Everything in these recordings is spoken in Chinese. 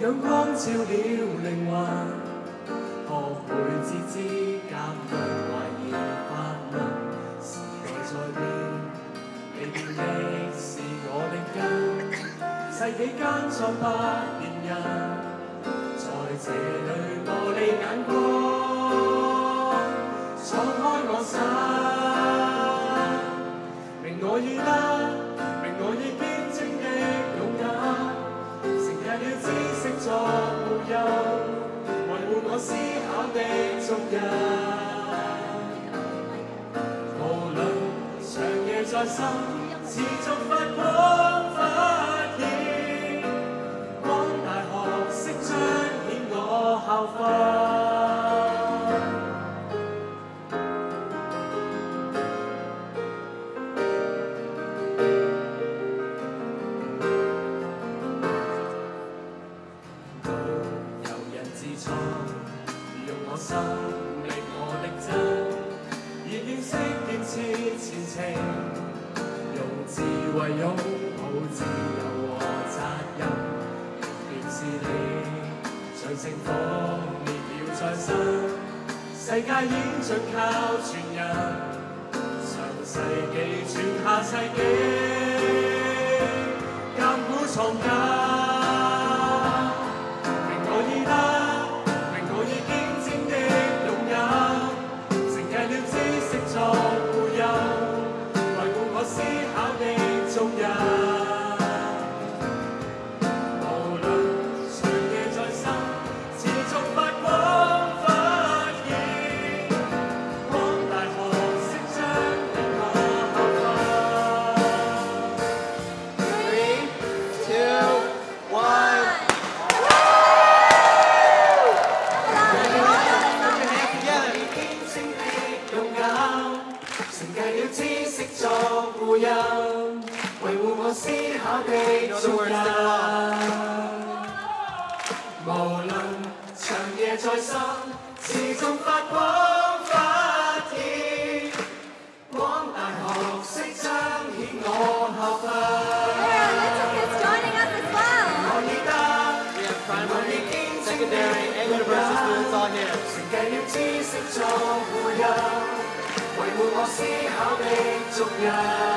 阳光照了灵魂，学会自知鑑別懷疑不能，時代在变，你變的是我的根，世纪间作不变人，在这里磨砺眼光，的足印。无论长夜再深，持续发光发热，光大学识彰显我效法。生命我的真，以見識建设前程，用智慧拥抱自由和责任。便是你，像聖火烈了再生，世界演進靠全人，上世紀傳下世紀，鑑古創今。see 护佑，维护我思考的足印。无论长夜再深，持续发光发热，光大学识彰显我效法。 There are little kids joining us as well. 我已得。 We have primary, secondary, and university students all here. 承继了知识作护佑，维护我思考的足印。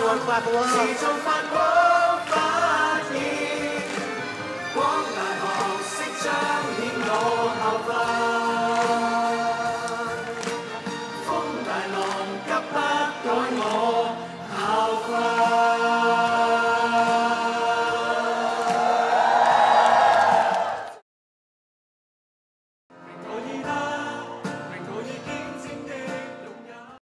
光發光，持續發光發熱，光大學識彰顯我後訓，風大浪急不改我校訓。